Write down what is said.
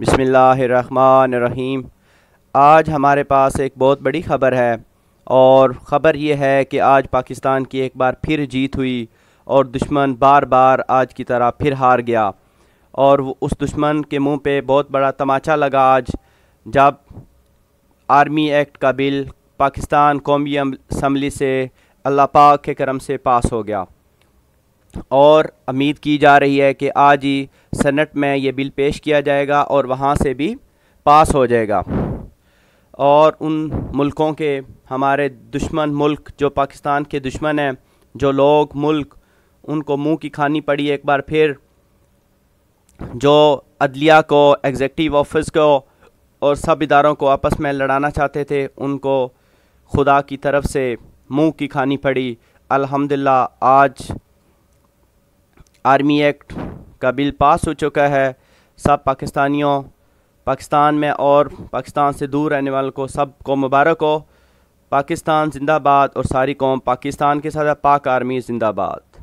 بسم اللہ الرحمن الرحیم۔ آج ہمارے پاس ایک بہت بڑی خبر ہے، اور خبر یہ ہے کہ آج پاکستان کی ایک بار پھر جیت ہوئی، اور دشمن بار بار آج کی طرح پھر ہار گیا۔ اور وہ اس دشمن کے منہ پہ بہت بڑا تماچا لگا آج، جب آرمی ایکٹ کا بل پاکستان قومی اسمبلی سے، اللہ پاک کے کرم سے پاس ہو گیا۔ اور امید کی جا رہی ہے کہ آج ہی سینٹ میں یہ بل پیش کیا جائے گا اور وہاں سے بھی پاس ہو جائے گا۔ اور ان ملکوں کے ہمارے دشمن ملک جو پاکستان کے دشمن ہیں، جو لوگ ملک ان کو منہ کی کھانی پڑی ایک بار پھر، جو عدلیہ کو ایگزیکٹو آفس کو اور سب اداروں کو آپس میں لڑانا چاہتے تھے، ان کو خدا کی طرف سے منہ کی کھانی پڑی۔ الحمدللہ، آج آرمی ایکٹ کا بل پاس ہو چکا ہے۔ سب پاکستانیوں، پاکستان میں اور پاکستان سے دور رہنے والوں کو، سب کو مبارک ہو۔ پاکستان زندہ باد اور ساری قوم پاکستان کے ساتھ پاک آرمی زندہ باد۔